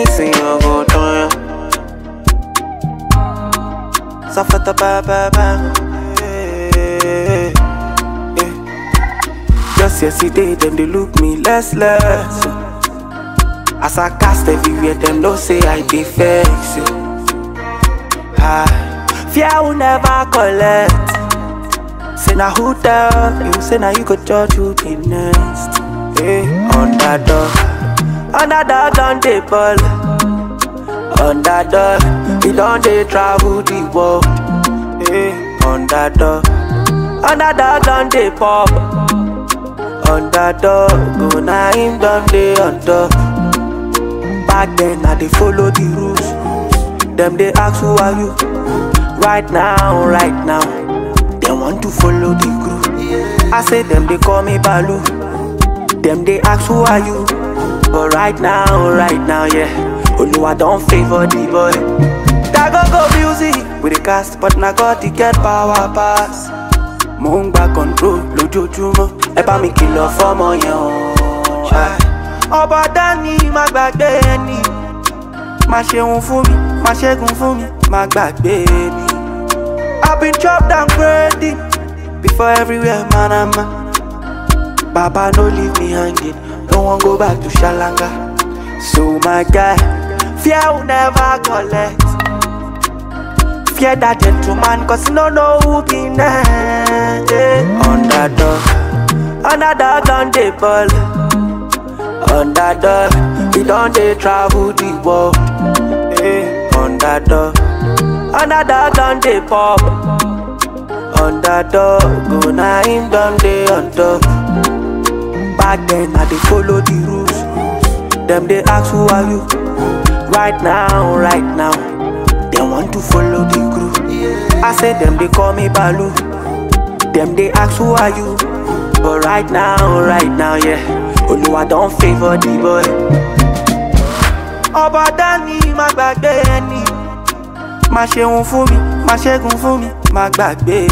ìsìn ọ̀gọ̀ tán yẹn. Safata ba ba ba. Eh, eh. Just yesterday, them they look me less less. As I cast everywhere, them no say I dey vex. Ah, fear will never collect. Say now who tell you? Say now you go judge who be next. Hey, underdog, underdog don dey ball. Underdog, we don dey travel the world. Hey, eh, underdog, underdog don dey pop. Underdog, go na him don dey on top. Back then I dey follow the rules. Them they ask who are you? Right now, right now, they want to follow the group. I say them they call me Balu. Them they ask who are you? Right now, right now, yeah. Oh no, I don't favor the boy. That go go music with the cast, but na God the get power pass. Mo ń gba control lójoojúmọ́, ẹ bá mi kìlọ̀ fọ́mọ yẹn o. Ọba dání má gbàgbé ẹni, má ṣeun fún mi, má ṣẹ́gun fún mi, má gbàgbé mi. I've been chopped and grading before everywhere manama. Baba no leave me hanging, no one go back to Shalanga. So my guy, fear will never collect. Fear that gentleman, cause no know who be next. Eh, Underdog, underdog on the ball. Underdog, we don dey travel the world. Eh, underdog, underdog don dey pop. Underdog, go na him don dey on. Back then I dey follow the rules. Them they ask who are you? Right now, right now, they want to follow the group. I say them they call me Balu. Them they ask who are you? But right now, right now, yeah. Oluwa don't favor the boy. Ọba dání má gbàgbé ẹni. Má ṣeun fún mi, má ṣẹ́gun fún mi, má gbàgbé